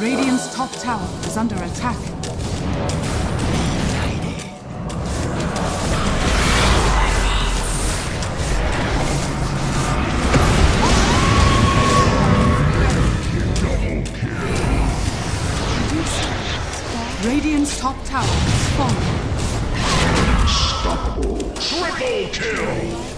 Radiant's top tower is under attack. Radiant's top tower has fallen. Triple kill!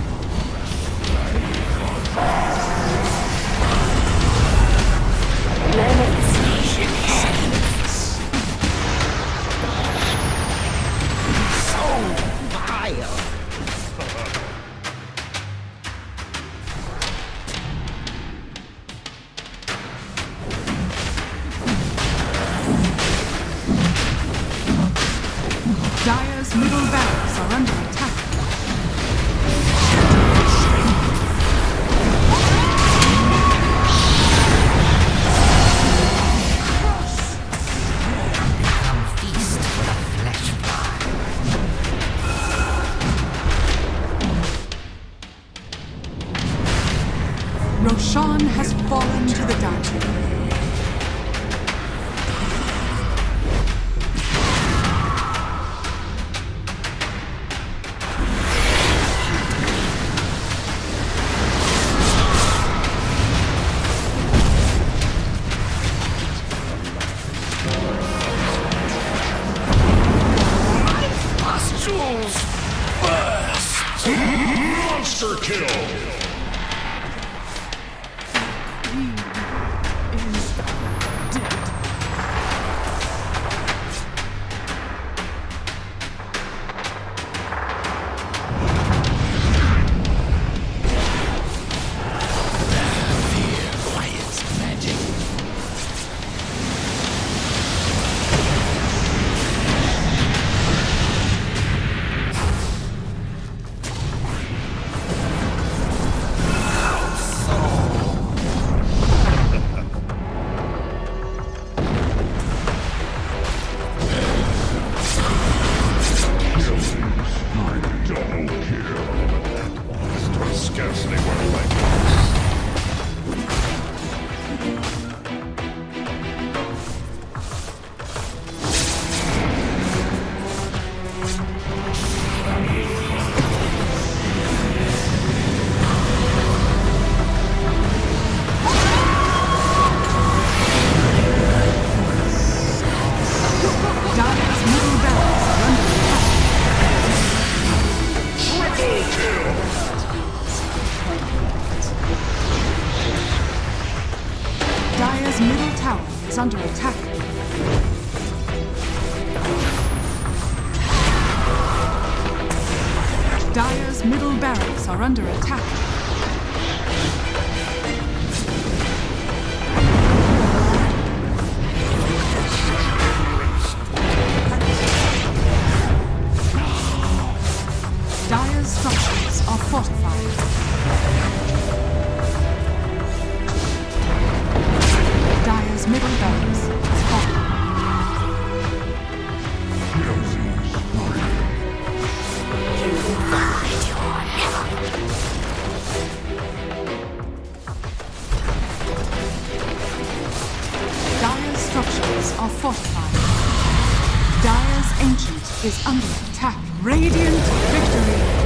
Dire's middle barracks are under attack. Monster kill! is under attack. Dire's middle barracks are under attack. is under attack. Radiant victory!